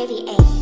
heavy A.